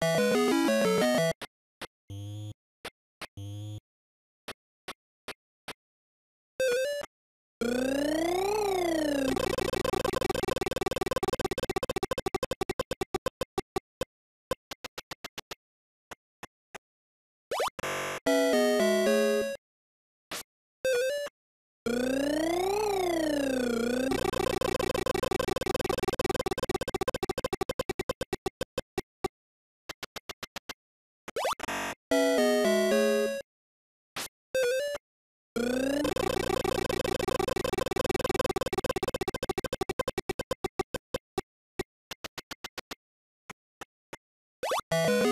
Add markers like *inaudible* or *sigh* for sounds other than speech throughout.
Música you.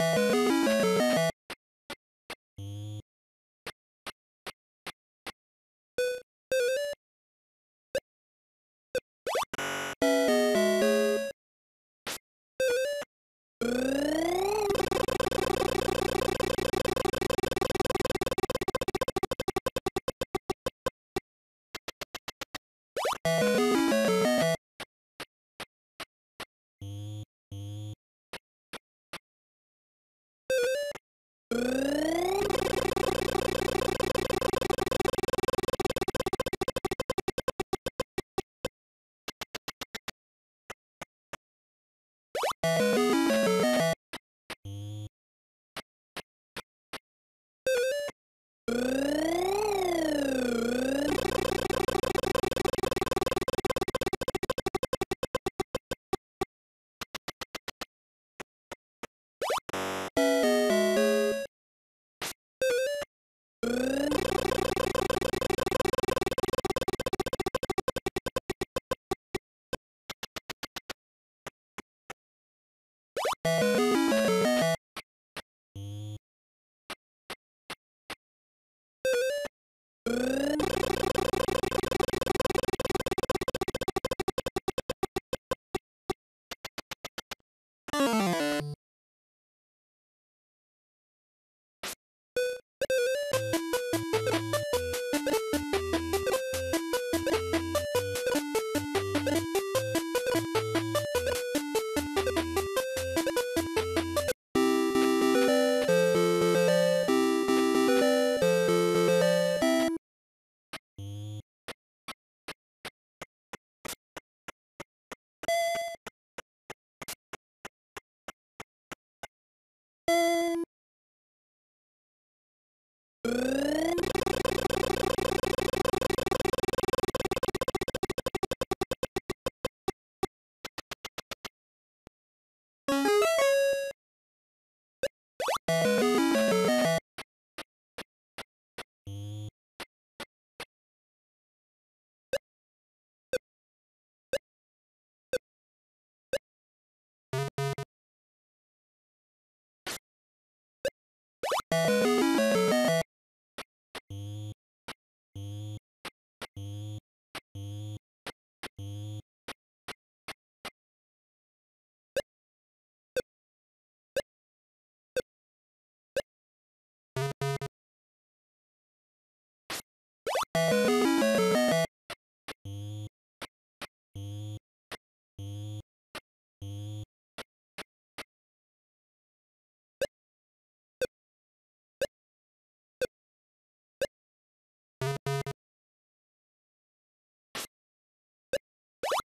you Uh... *laughs* you.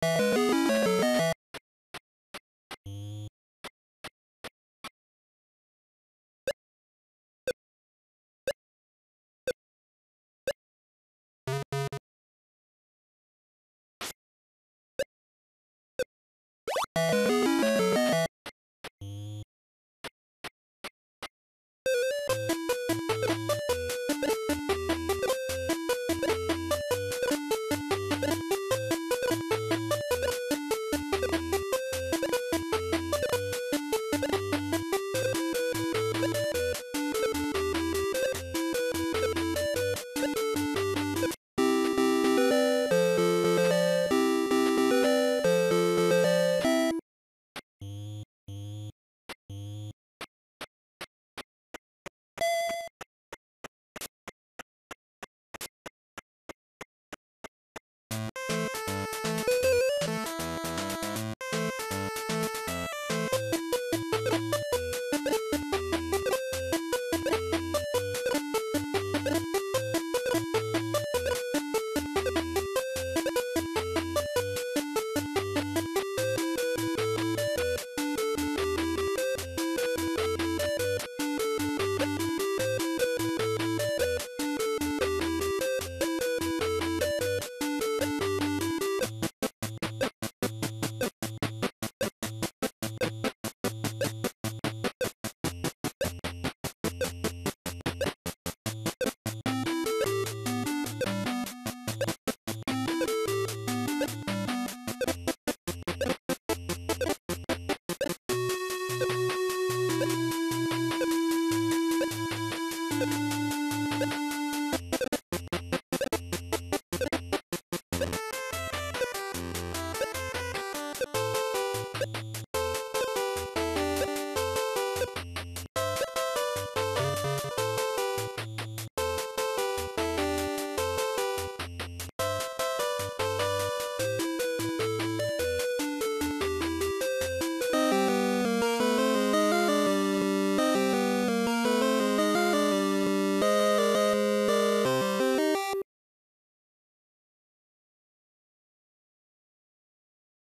Música